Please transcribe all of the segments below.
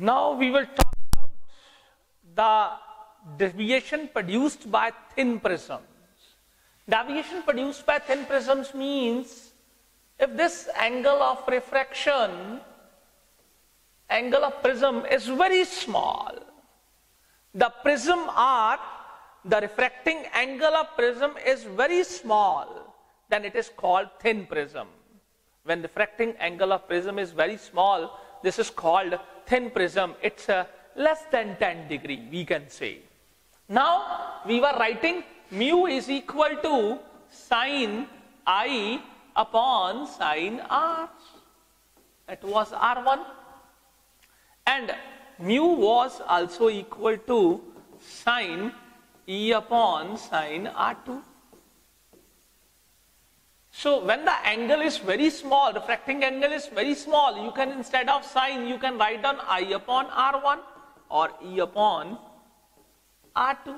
Now we will talk about the deviation produced by thin prisms. Deviation produced by thin prisms means if this angle of refraction, angle of prism is very small, the prism R, the refracting angle of prism is very small, then it is called thin prism. When refracting angle of prism is very small, this is called thin prism. It's a less than 10 degree, we can say. Now, we were writing mu is equal to sine I upon sine R. That was R1. And mu was also equal to sine E upon sine R2. So when the angle is very small, refracting angle is very small, you can instead of sine, you can write down I upon R1 or E upon R2.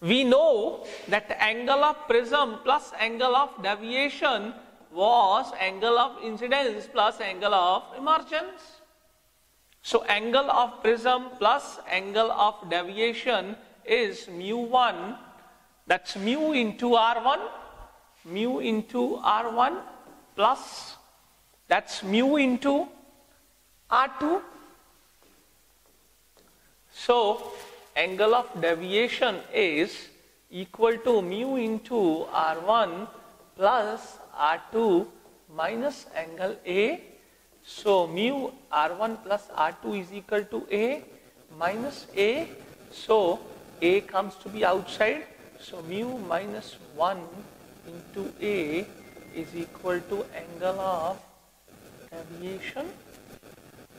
We know that angle of prism plus angle of deviation was angle of incidence plus angle of emergence. So angle of prism plus angle of deviation is mu1, that's mu into R1 mu into R1 plus that's mu into R2. So angle of deviation is equal to mu into R1 plus R2 minus angle A. So mu R1 plus R2 is equal to A minus A. So A comes to be outside. So mu minus 1 into A is equal to angle of deviation.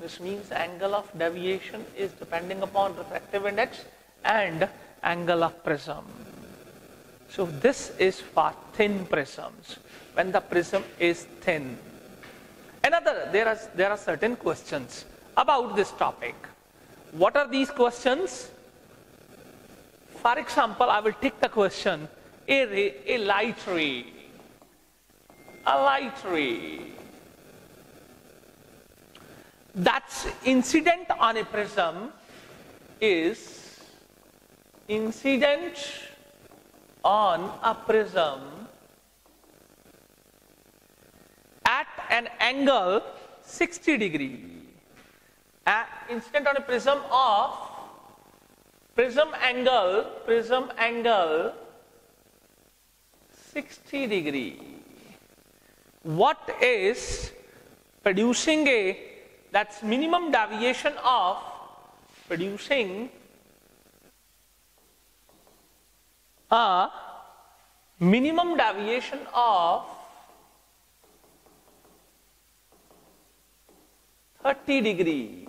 This means angle of deviation is depending upon refractive index and angle of prism. So this is for thin prisms, when the prism is thin. Another, there are, there are certain questions about this topic. What are these questions? For example, I will take the question, a, a light ray, a light ray that's incident on a prism is incident on a prism at an angle 60 degree. Uh, incident on a prism of prism angle, prism angle 60 degree. What is producing a that's minimum deviation of producing a minimum deviation of 30 degree.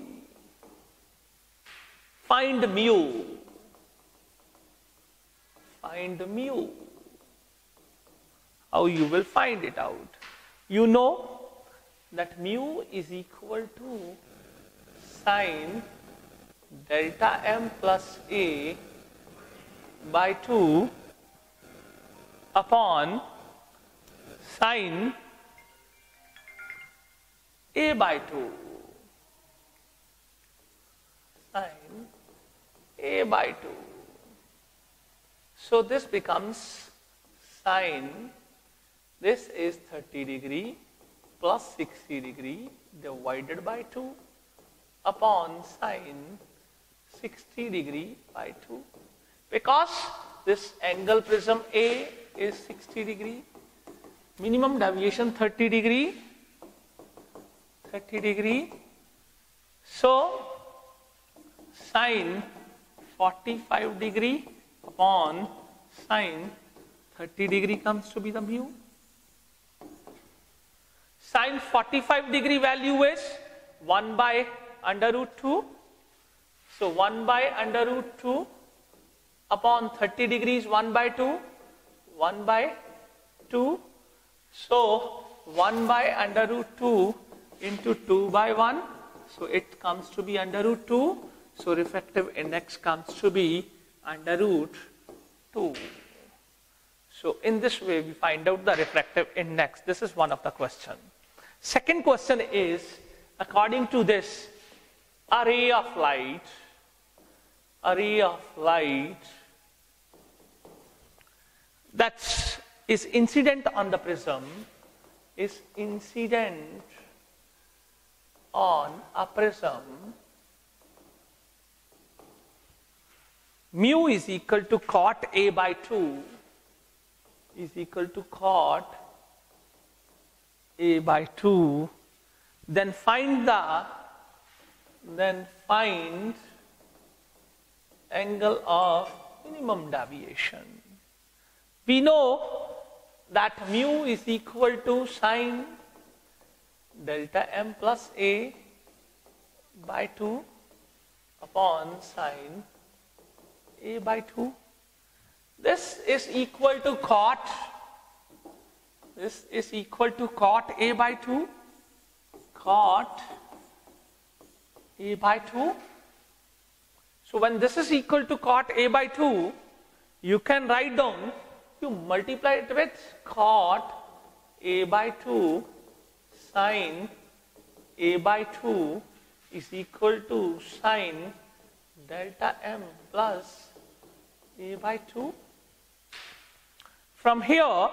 Find mu. Find mu. How you will find it out? You know that mu is equal to sine delta m plus a by 2 upon sine a by 2 sine a by 2 so this becomes sine this is 30 degree plus 60 degree divided by 2 upon sine 60 degree by 2 because this angle prism A is 60 degree minimum deviation 30 degree 30 degree. So sine 45 degree upon sine 30 degree comes to be the mu Sine 45 degree value is 1 by under root 2. So 1 by under root 2 upon 30 degrees 1 by 2. 1 by 2. So 1 by under root 2 into 2 by 1. So it comes to be under root 2. So refractive index comes to be under root 2. So in this way we find out the refractive index. This is one of the questions. Second question is, according to this, array of light, a ray of light that is incident on the prism is incident on a prism. Mu is equal to cot A by 2 is equal to cot A by 2 then find the then find angle of minimum deviation we know that mu is equal to sine delta m plus a by 2 upon sine a by 2. This is equal to cot. This is equal to cot a by 2. Cot a by 2. So when this is equal to cot a by 2, you can write down, you multiply it with cot a by 2 sine a by 2 is equal to sine delta m plus a by 2. From here,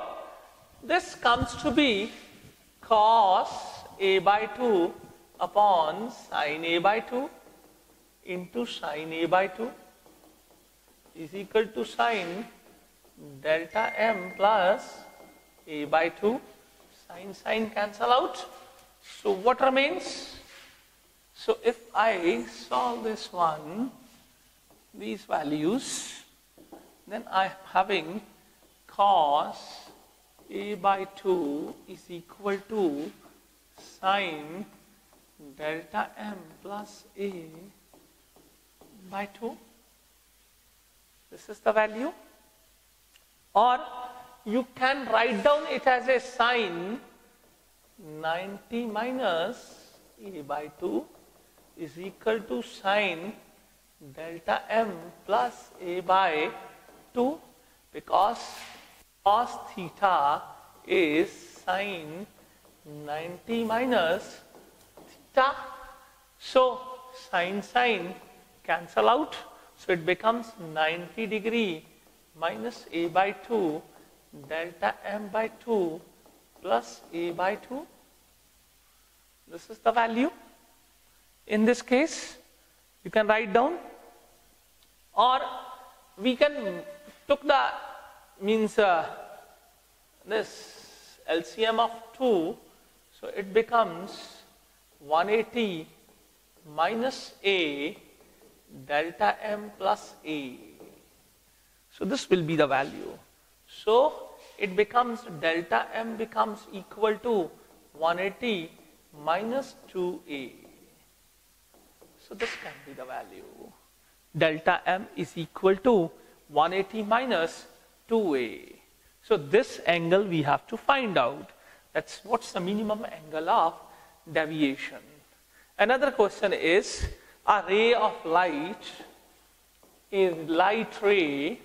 this comes to be cos a by 2 upon sine a by 2 into sine a by 2 is equal to sine delta m plus a by 2 sine sine cancel out. So what remains? So if i solve this one these values then I am having cos a by 2 is equal to sine delta m plus a by 2. This is the value. Or you can write down it as a sine 90 minus a by 2 is equal to sine delta m plus a by 2 because cos theta is sine 90 minus theta. So sine sine cancel out. So it becomes 90 degree minus a by 2 delta m by 2 plus a by 2. This is the value. In this case, you can write down or we can took the means uh, this LCM of 2 so it becomes 180 minus a delta m plus a. So this will be the value. So it becomes delta m becomes equal to 180 minus 2a so this can be the value. Delta m is equal to 180 minus 2a. So this angle we have to find out. That's what's the minimum angle of deviation. Another question is a ray of light is light ray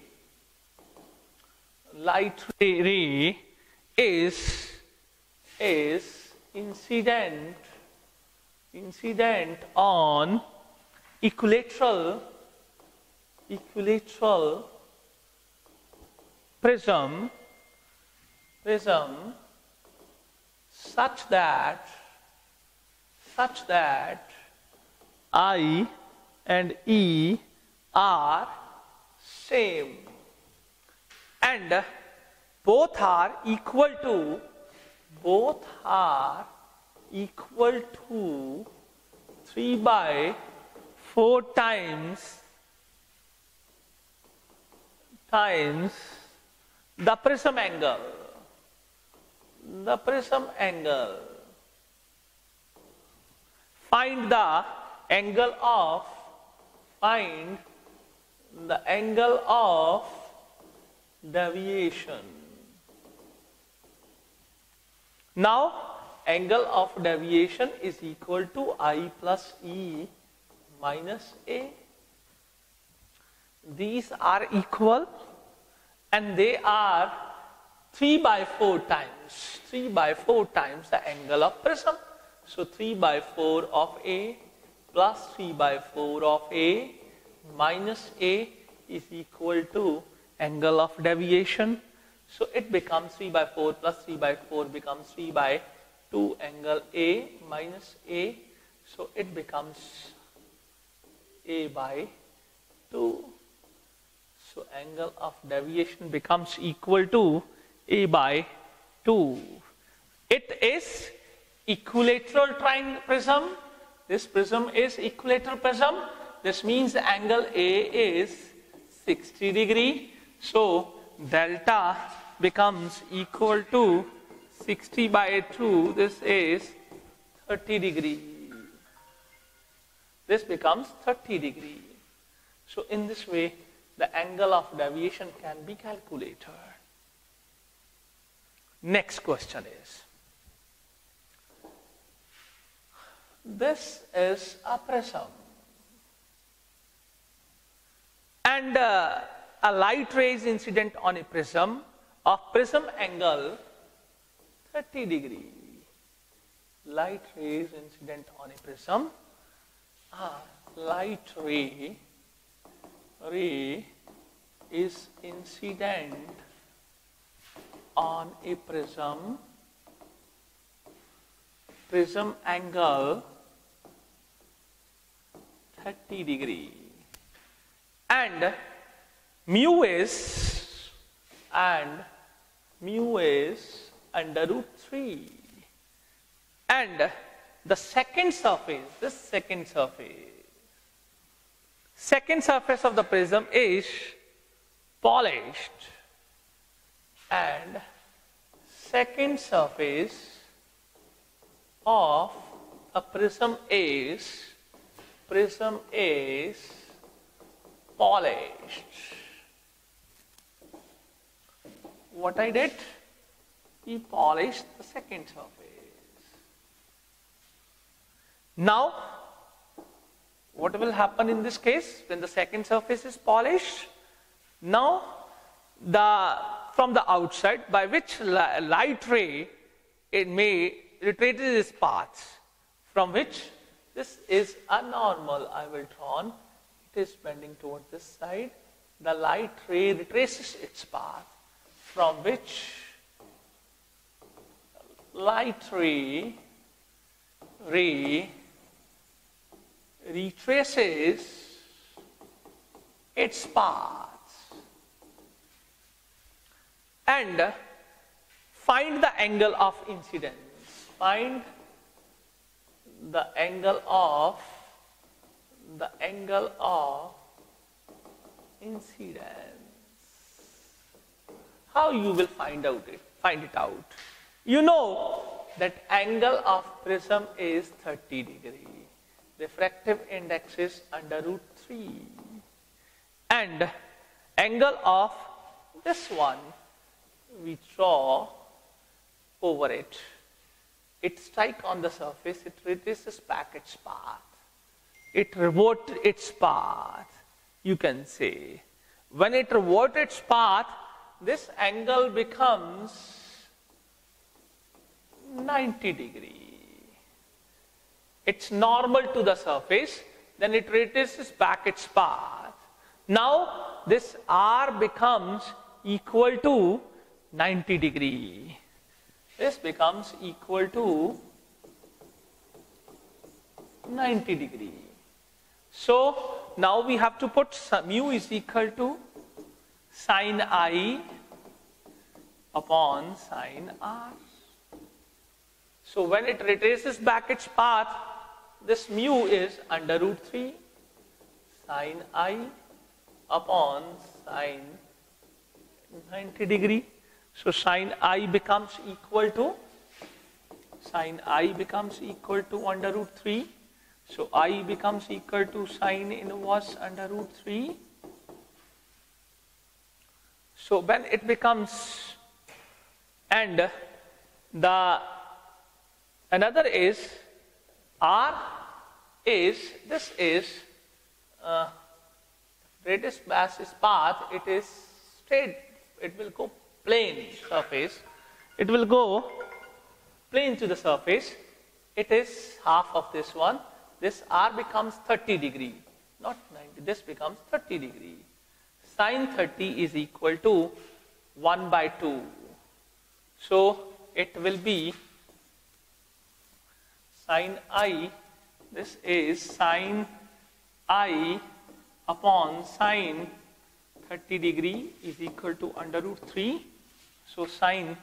light ray, ray is is incident incident on equilateral equilateral prism prism such that such that I and E are same. And both are equal to both are equal to 3 by 4 times times the prism angle. The prism angle. Find the angle of, find the angle of deviation. Now, angle of deviation is equal to I plus E minus A these are equal and they are 3 by 4 times 3 by 4 times the angle of prism so 3 by 4 of A plus 3 by 4 of A minus A is equal to angle of deviation. So it becomes 3 by 4 plus 3 by 4 becomes 3 by 2 angle A minus A. So it becomes A by 2. So angle of deviation becomes equal to A by 2. It is equilateral triangle prism. This prism is equilateral prism. This means the angle A is 60 degree. So delta becomes equal to 60 by 2. This is 30 degree. This becomes 30 degree. So in this way, the angle of deviation can be calculated. Next question is, this is a prism and uh, a light ray is incident on a prism of prism angle 30 degree. Light ray is incident on a prism. A light ray ray is incident on a prism prism angle 30 degree. And mu is and mu is under root 3 and the second surface this second surface second surface of the prism is polished. And second surface of a prism is prism is polished. What I did? He polished the second surface. Now what will happen in this case when the second surface is polished? Now, the from the outside by which light ray it may retraces its path from which this is a normal I will draw. It is bending toward this side. The light ray retraces its path from which light ray ray retraces its path and find the angle of incidence. Find the angle of the angle of incidence. How you will find out it? Find it out. You know that angle of prism is 30 degree refractive index is under root 3 and angle of this one we draw over it. It strike on the surface it retraces back its path. It revert its path you can say. When it revert its path this angle becomes 90 degree it's normal to the surface, then it retraces back its path. Now this R becomes equal to 90 degree. This becomes equal to 90 degree. So now we have to put mu is equal to sine i upon sine r. So when it retraces back its path, this mu is under root 3 sine i upon sine 90 degree. So sine i becomes equal to sine i becomes equal to under root 3. So i becomes equal to sine inverse under root 3. So when it becomes and the another is R is, this is uh, radius mass is path, it is straight, it will go plane surface, it will go plane to the surface, it is half of this one, this r becomes 30 degree, not 90, this becomes 30 degree. Sine 30 is equal to 1 by 2. So it will be sine i, this is sine i upon sine 30 degree is equal to under root 3. So sine,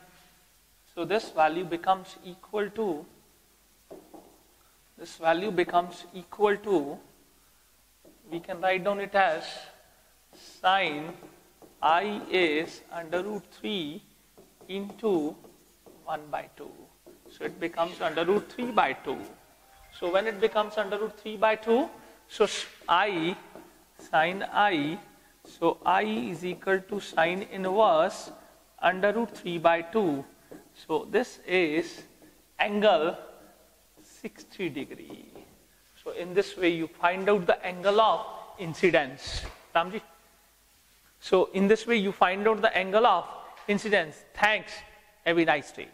so this value becomes equal to, this value becomes equal to, we can write down it as sine i is under root 3 into 1 by 2. So it becomes under root 3 by 2. So when it becomes under root 3 by 2, so i, sine i, so i is equal to sine inverse under root 3 by 2. So this is angle 60 degree. So in this way you find out the angle of incidence. Ramji? So in this way you find out the angle of incidence. Thanks. Have a nice day.